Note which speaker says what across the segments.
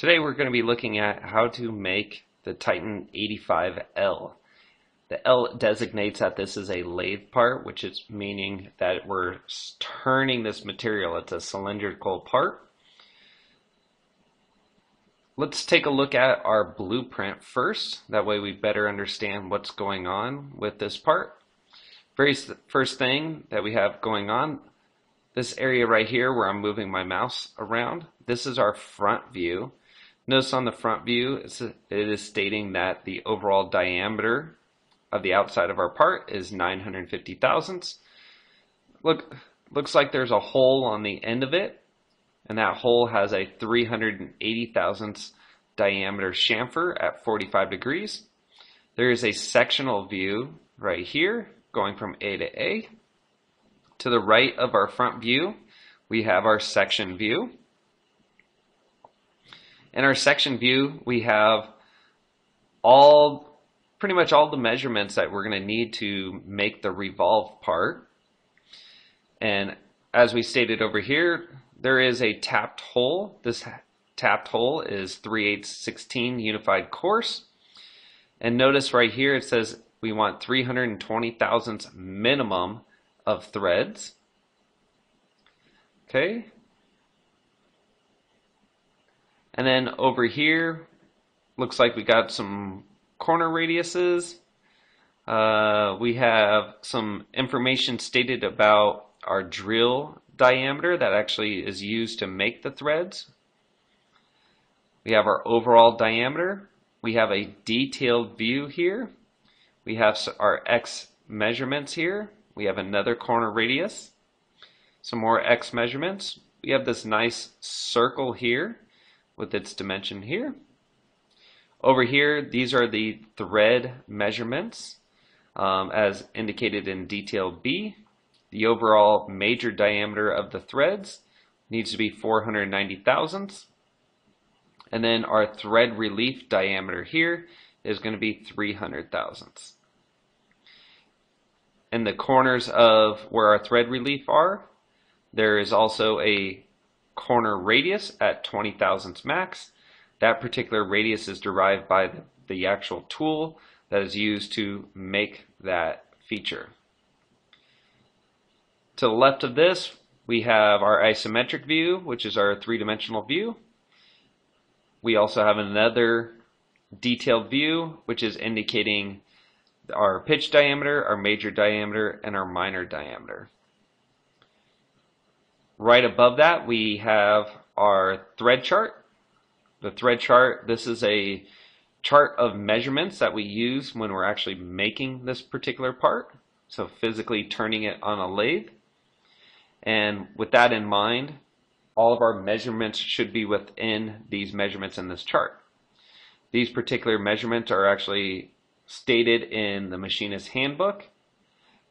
Speaker 1: Today we're going to be looking at how to make the Titan 85L. The L designates that this is a lathe part, which is meaning that we're turning this material. It's a cylindrical part. Let's take a look at our blueprint first. That way we better understand what's going on with this part. Very first thing that we have going on, this area right here where I'm moving my mouse around, this is our front view. Notice on the front view, it is stating that the overall diameter of the outside of our part is 950 thousandths. Look, looks like there's a hole on the end of it, and that hole has a 380 thousandths diameter chamfer at 45 degrees. There is a sectional view right here going from A to A. To the right of our front view, we have our section view. In our section view, we have all, pretty much all the measurements that we're going to need to make the revolve part. And as we stated over here, there is a tapped hole. This tapped hole is 3 8 16 unified coarse. And notice right here it says we want 320 thousandths minimum of threads. Okay, and then over here, looks like we got some corner radiuses. Uh, we have some information stated about our drill diameter that actually is used to make the threads. We have our overall diameter. We have a detailed view here. We have our X measurements here. We have another corner radius. Some more X measurements. We have this nice circle here with its dimension here. Over here, these are the thread measurements um, as indicated in detail B. The overall major diameter of the threads needs to be 490 thousandths. And then our thread relief diameter here is going to be 300 thousandths. In the corners of where our thread relief are, there is also a corner radius at 20 thousandths max. That particular radius is derived by the, actual tool that is used to make that feature. To the left of this, we have our isometric view, which is our three-dimensional view. We also have another detailed view, which is indicating our pitch diameter, our major diameter, and our minor diameter. Right above that, we have our thread chart. The thread chart, this is a chart of measurements that we use when we're actually making this particular part. So physically turning it on a lathe. And with that in mind, all of our measurements should be within these measurements in this chart. These particular measurements are actually stated in the machinist handbook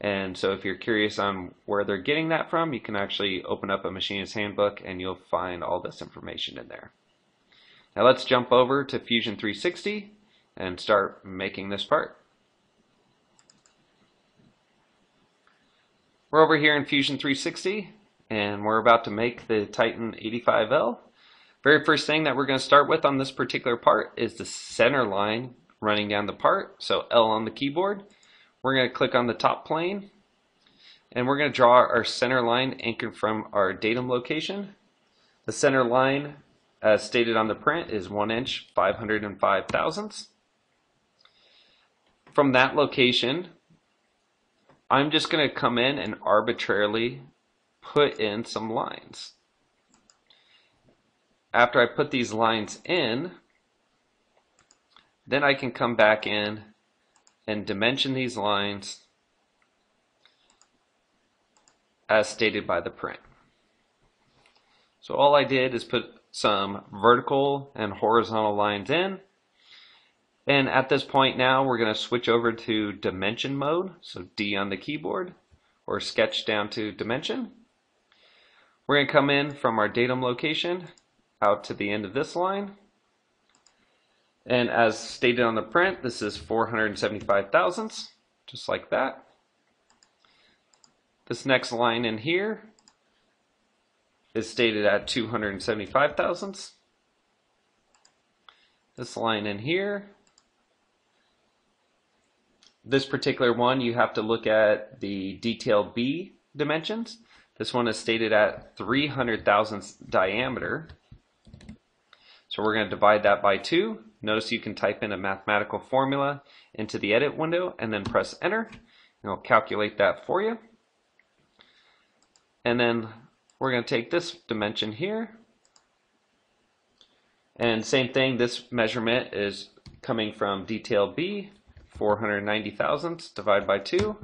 Speaker 1: and so if you're curious on where they're getting that from, you can actually open up a machinist handbook and you'll find all this information in there. Now let's jump over to Fusion 360 and start making this part. We're over here in Fusion 360 and we're about to make the Titan 85L. Very first thing that we're going to start with on this particular part is the center line running down the part. So L on the keyboard we're going to click on the top plane and we're going to draw our center line anchored from our datum location. The center line, as stated on the print, is 1 inch 505 thousandths. From that location, I'm just going to come in and arbitrarily put in some lines. After I put these lines in, then I can come back in and dimension these lines as stated by the print. So all I did is put some vertical and horizontal lines in. And at this point now, we're going to switch over to dimension mode. So D on the keyboard or sketch down to dimension. We're going to come in from our datum location out to the end of this line and as stated on the print, this is 475 thousandths, just like that. This next line in here is stated at 275 thousandths. this line in here. This particular one, you have to look at the detail B dimensions. This one is stated at 300 thousandths diameter. So we're going to divide that by 2. Notice you can type in a mathematical formula into the edit window and then press enter. And it'll calculate that for you. And then we're going to take this dimension here. And same thing, this measurement is coming from detail B, 490 thousandths divided by 2.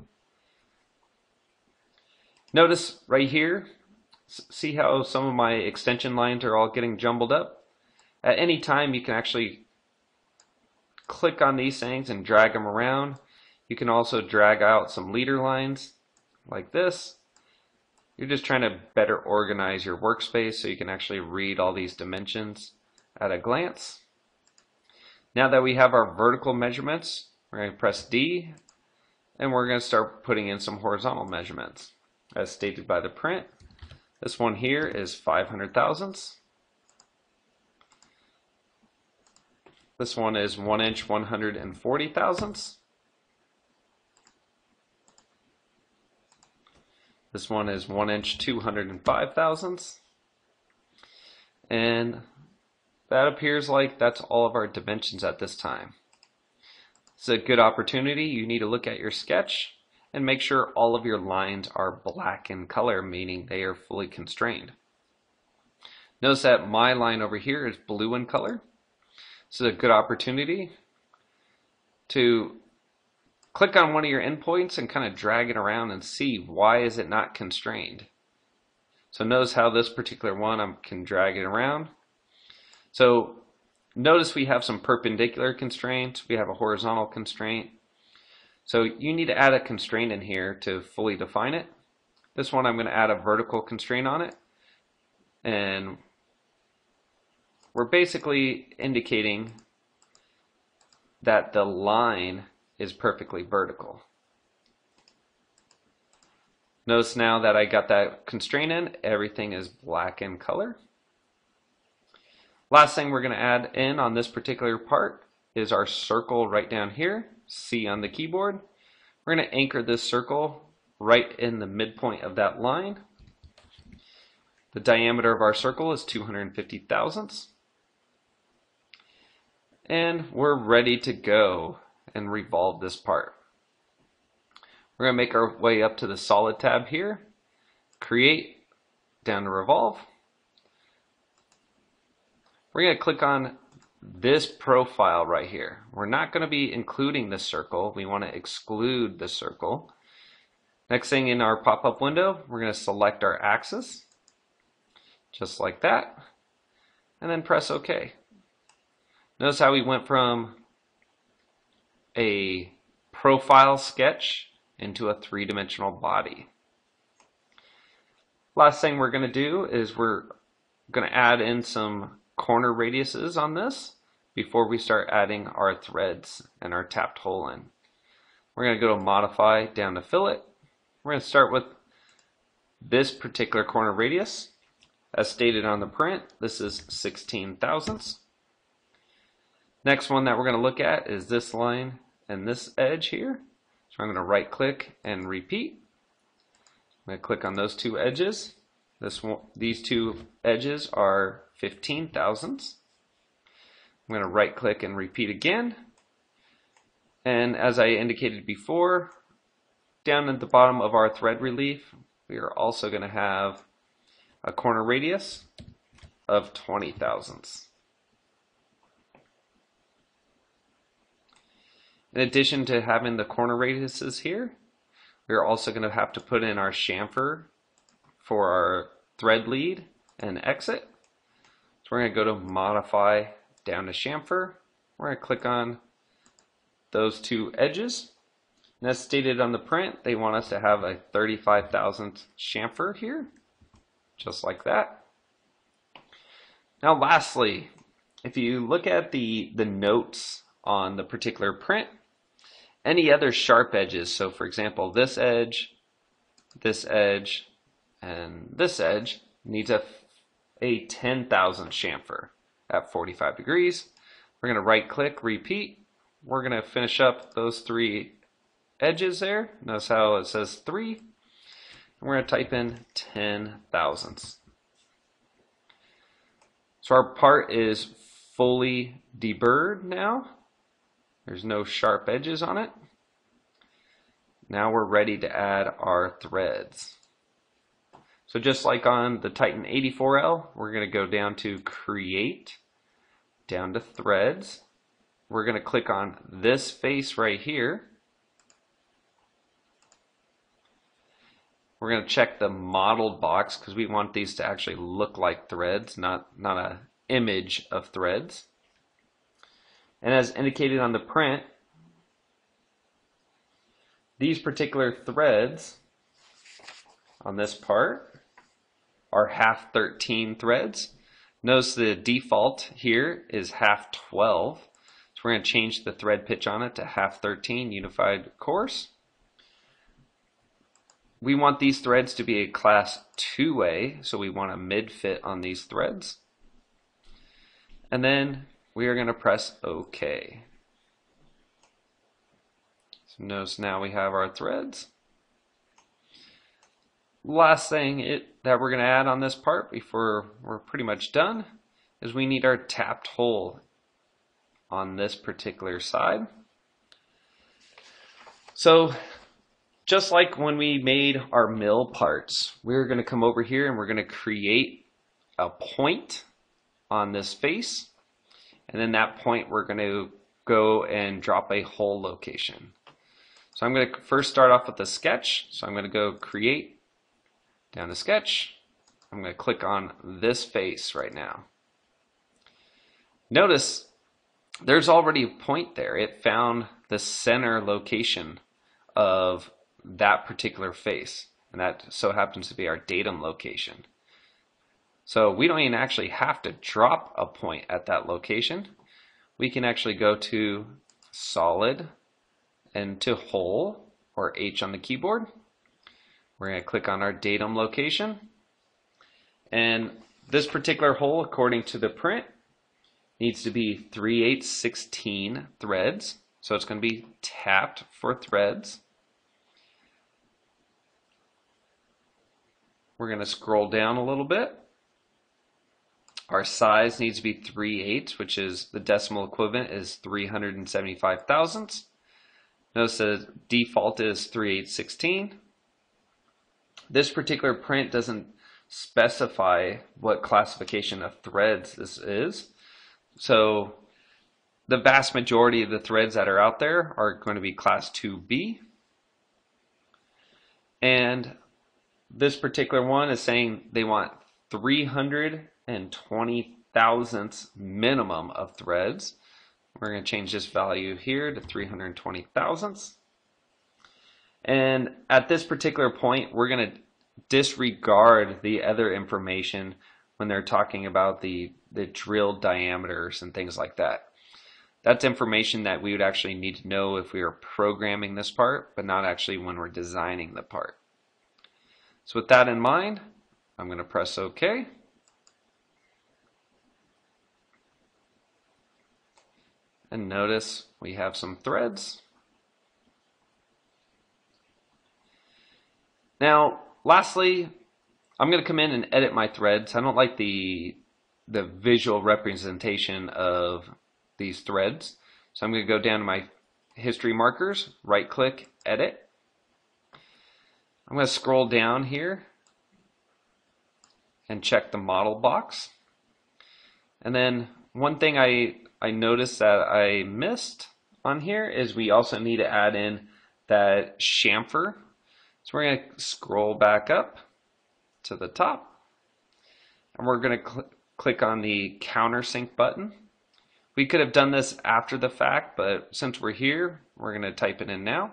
Speaker 1: Notice right here, see how some of my extension lines are all getting jumbled up? At any time you can actually click on these things and drag them around. You can also drag out some leader lines like this. You're just trying to better organize your workspace so you can actually read all these dimensions at a glance. Now that we have our vertical measurements, we're going to press D and we're going to start putting in some horizontal measurements as stated by the print. This one here is 500 thousandths. This one is 1 inch 140 thousandths. This one is 1 inch 205 thousandths. And that appears like that's all of our dimensions at this time. It's a good opportunity. You need to look at your sketch and make sure all of your lines are black in color, meaning they are fully constrained. Notice that my line over here is blue in color. This is a good opportunity to click on one of your endpoints and kind of drag it around and see why is it not constrained. So notice how this particular one I can drag it around. So notice we have some perpendicular constraints, we have a horizontal constraint, so you need to add a constraint in here to fully define it. This one I'm going to add a vertical constraint on it. And we're basically indicating that the line is perfectly vertical. Notice now that I got that constraint in, everything is black in color. Last thing we're going to add in on this particular part is our circle right down here. C on the keyboard. We're going to anchor this circle right in the midpoint of that line. The diameter of our circle is 250 thousandths. And we're ready to go and revolve this part. We're going to make our way up to the solid tab here, create, down to revolve. We're going to click on this profile right here. We're not going to be including the circle. We want to exclude the circle. Next thing in our pop-up window, we're going to select our axis, just like that, and then press OK. Notice how we went from a profile sketch into a three-dimensional body. Last thing we're going to do is we're going to add in some corner radiuses on this before we start adding our threads and our tapped hole in. We're going to go to modify down to fillet. We're going to start with this particular corner radius. As stated on the print, this is 16 thousandths. Next one that we're going to look at is this line and this edge here. So I'm going to right click and repeat. I'm going to click on those two edges. This one, these two edges are 15 thousandths. I'm going to right click and repeat again. And as I indicated before, down at the bottom of our thread relief, we are also going to have a corner radius of 20 thousandths. In addition to having the corner radiuses here, we are also going to have to put in our chamfer for our thread lead and exit So we're going to go to modify down to chamfer. We're going to click on those two edges. And as stated on the print, they want us to have a 35 thousandth chamfer here, just like that. Now lastly, if you look at the, the notes on the particular print, any other sharp edges, so for example, this edge, this edge, and this edge needs a a 10,000 chamfer at 45 degrees. We're going to right click, repeat. We're going to finish up those three edges there. Notice how it says 3. And we're going to type in 10 thousandths. So our part is fully deburred now. There's no sharp edges on it. Now we're ready to add our threads. So just like on the Titan 84L, we're going to go down to Create, down to Threads. We're going to click on this face right here. We're going to check the modeled box because we want these to actually look like threads, not, not a image of threads. And as indicated on the print, these particular threads on this part are half 13 threads. Notice the default here is half 12. So we're going to change the thread pitch on it to half 13 unified coarse. We want these threads to be a class 2A, so we want a mid fit on these threads. And then we are going to press OK. So notice now we have our threads. Last thing it, that we're going to add on this part before we're pretty much done is we need our tapped hole on this particular side. So just like when we made our mill parts, we're going to come over here and we're going to create a point on this face. And then that point we're going to go and drop a hole location. So I'm going to first start off with a sketch. So I'm going to go create down to sketch. I'm going to click on this face right now. Notice there's already a point there. It found the center location of that particular face. And that so happens to be our datum location. So we don't even actually have to drop a point at that location. We can actually go to solid and to hole or H on the keyboard. We're going to click on our datum location. And this particular hole, according to the print, needs to be 3 8 16 threads. So it's going to be tapped for threads. We're going to scroll down a little bit. Our size needs to be 3 eighths, which is the decimal equivalent is 375 thousandths. Notice the default is 3 8 16. This particular print doesn't specify what classification of threads this is. So the vast majority of the threads that are out there are going to be class 2B. And this particular one is saying they want 320 thousandths minimum of threads. We're going to change this value here to 320 thousandths. And at this particular point, we're going to disregard the other information when they're talking about the, the drill diameters and things like that. That's information that we would actually need to know if we were programming this part, but not actually when we're designing the part. So with that in mind, I'm going to press OK. And notice we have some threads. Now, lastly, I'm going to come in and edit my threads. I don't like the the visual representation of these threads. So I'm going to go down to my history markers, right click, edit. I'm going to scroll down here and check the model box. And then one thing I, I noticed that I missed on here is we also need to add in that chamfer. So we're going to scroll back up to the top and we're going to cl click on the countersink button. We could have done this after the fact, but since we're here, we're going to type it in now.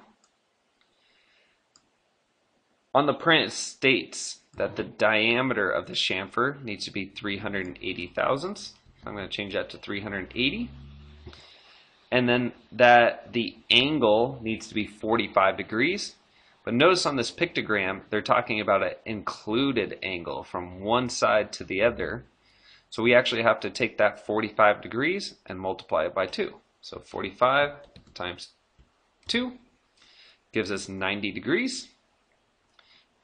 Speaker 1: On the print, it states that the diameter of the chamfer needs to be 380 thousandths. So I'm going to change that to 380. And then that the angle needs to be 45 degrees. But notice on this pictogram, they're talking about an included angle from one side to the other. So we actually have to take that 45 degrees and multiply it by 2. So 45 times 2 gives us 90 degrees.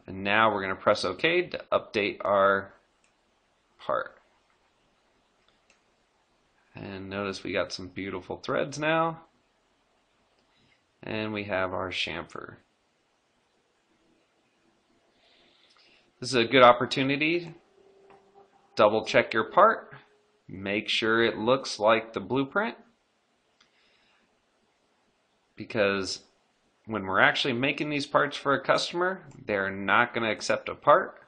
Speaker 1: And now we're going to press OK to update our part. And notice we got some beautiful threads now. And we have our chamfer. This is a good opportunity. Double check your part. Make sure it looks like the blueprint. Because when we're actually making these parts for a customer, they're not going to accept a part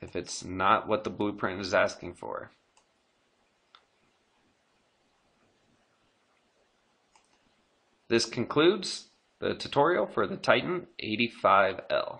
Speaker 1: if it's not what the blueprint is asking for. This concludes the tutorial for the Titan 85L.